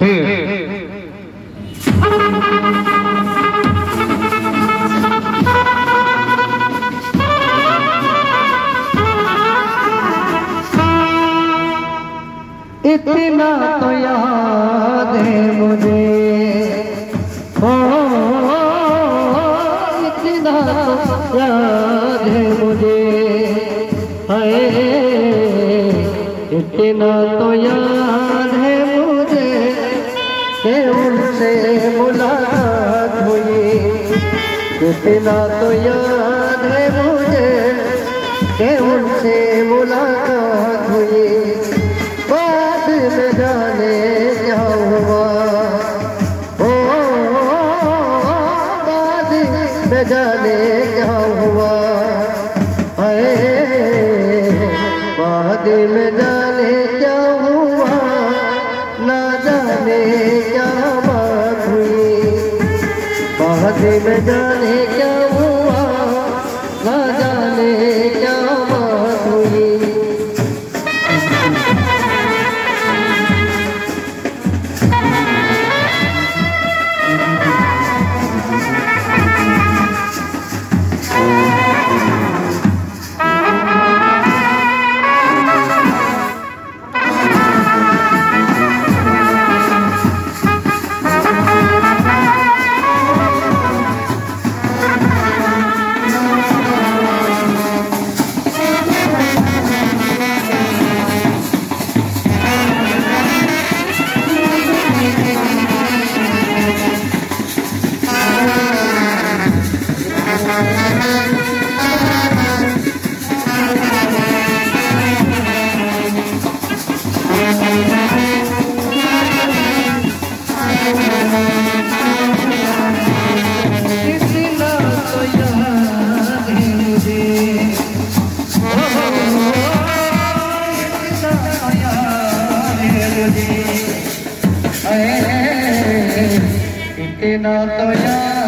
इतना तो याद है मुझे। ओ, इतना तो याद है मुझे। है इतना तो याद कि उनसे मुलाकात हुई। कितना तो याद है मुझे कि उनसे मुलाकात हुई। बाद में जाने क्या हुआ? ओ, बाद में जाने क्या हुआ? है बाद में जाने बाद में जाने है इतना तो याद